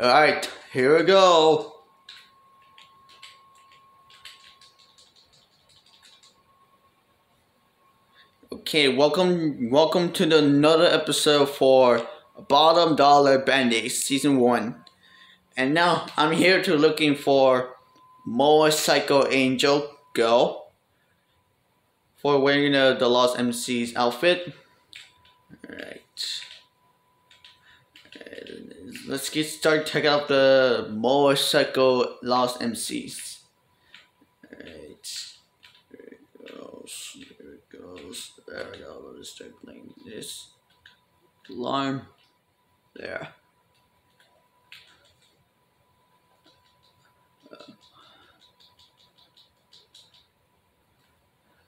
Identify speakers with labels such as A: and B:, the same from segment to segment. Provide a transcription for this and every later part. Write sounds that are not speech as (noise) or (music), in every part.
A: Alright, here we go. Okay, welcome welcome to the another episode for Bottom Dollar Bounties Season 1. And now I'm here to looking for more Psycho Angel Girl for wearing the, the Lost MC's outfit. Alright. Let's get started checking out the Motorcycle Lost MCs. Alright. There it goes. There it goes. There we go. Let's start playing this. Alarm. There.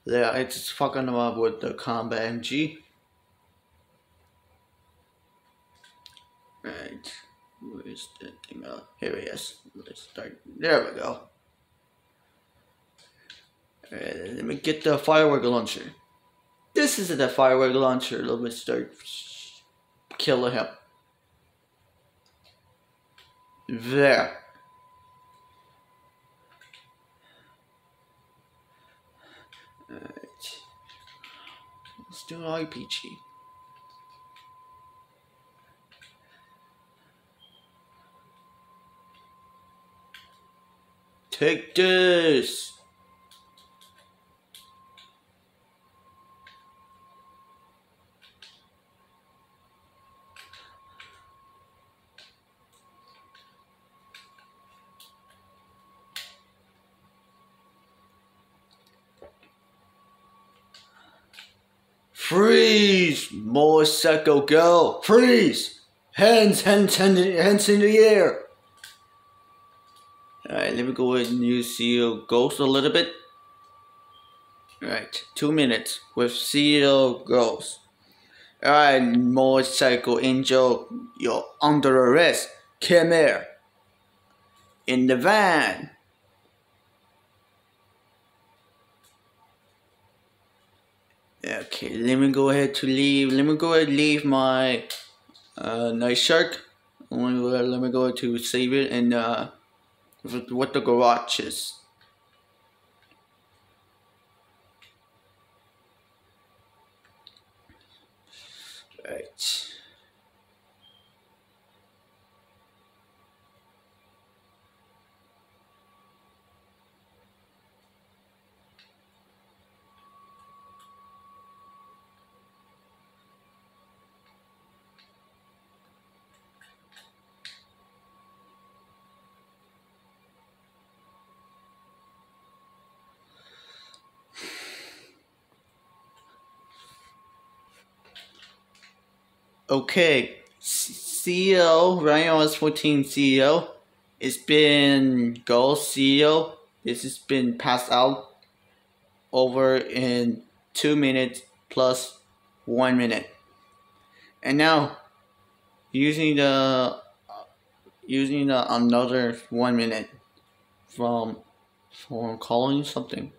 A: Yeah, it's fucking them up with the Combat MG. Thing? Oh, here he is. Let's start. There we go. Alright, let me get the firework launcher. This is the firework launcher. Let me start killing him. There. Alright. Let's do an RPG. Take this! Freeze! Motorcycle girl! Freeze! Hands, hands, hands, hands in the air! Alright, let me go ahead and use CEO Ghost a little bit. Alright, two minutes with CEO Ghost. Alright, Motorcycle Angel, you're under arrest. Come here. In the van. Okay, let me go ahead to leave. Let me go ahead and leave my uh, Nightshark. Let me, let me go to save it and uh, what the garage is. Okay, CEO, Ryan RS 14 CEO, it's been Gold CEO. This has been passed out over in two minutes plus one minute. And now, using the using the another one minute from from calling something.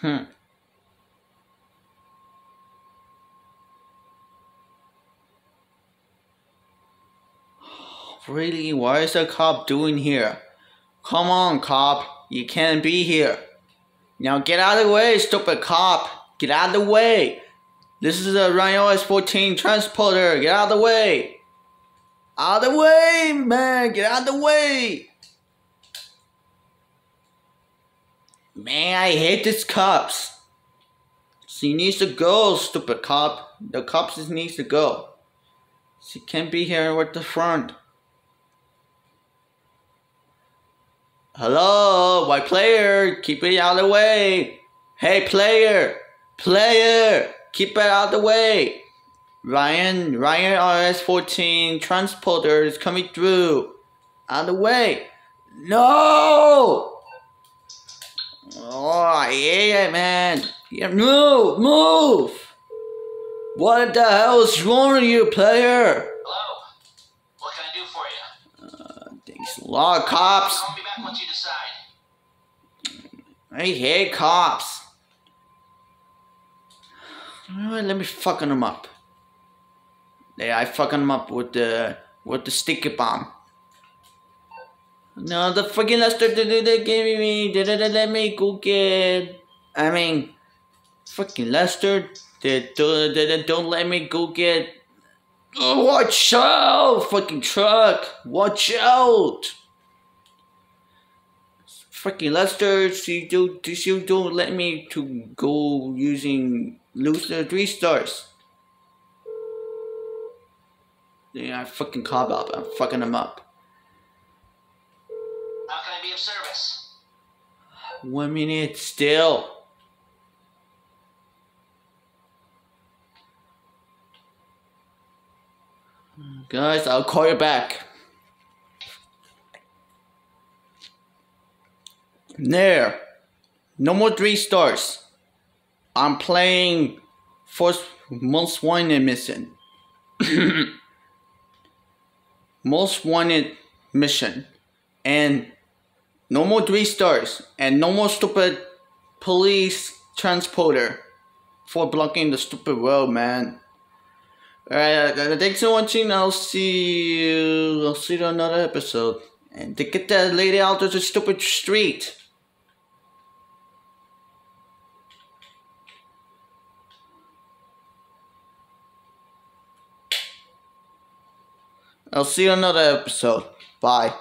A: Hmm. Really? What is the cop doing here? Come on, cop. You can't be here. Now get out of the way, stupid cop. Get out of the way. This is a Ryan RS 14 transporter. Get out of the way. Out of the way, man. Get out of the way. Man, I hate these cops. She needs to go, stupid cop. The cop just needs to go. She can't be here with the front. Hello, white player, keep it out of the way. Hey, player, player. Keep it out of the way. Ryan, Ryan RS-14 transporter is coming through. Out of the way. No! Oh, yeah, man. Yeah, move, move! What the hell is wrong with you, player?
B: Hello. What can I do for you?
A: Uh, thanks a lot, cops.
B: Call me back once you decide.
A: I hate cops. Alright, let me fucking them up. Yeah, I fucking them up with the with the sticky bomb. No, the fucking Lester did it give me did it let me go get I mean fucking Lester did don't, don't let me go get oh, watch out fucking truck watch out freaking Lester you do you don't let me to go using lose three stars yeah I fucking cop up I'm fucking him up
B: How can I be of service?
A: one minute still Guys, I'll call you back. There. No more three stars. I'm playing first most wanted mission. (clears throat) most wanted mission. And no more three stars. And no more stupid police transporter for blocking the stupid road, man. Alright, uh, thanks for watching. I'll see you. I'll see you on another episode. And to get that lady out of the stupid street. I'll see you another episode. Bye.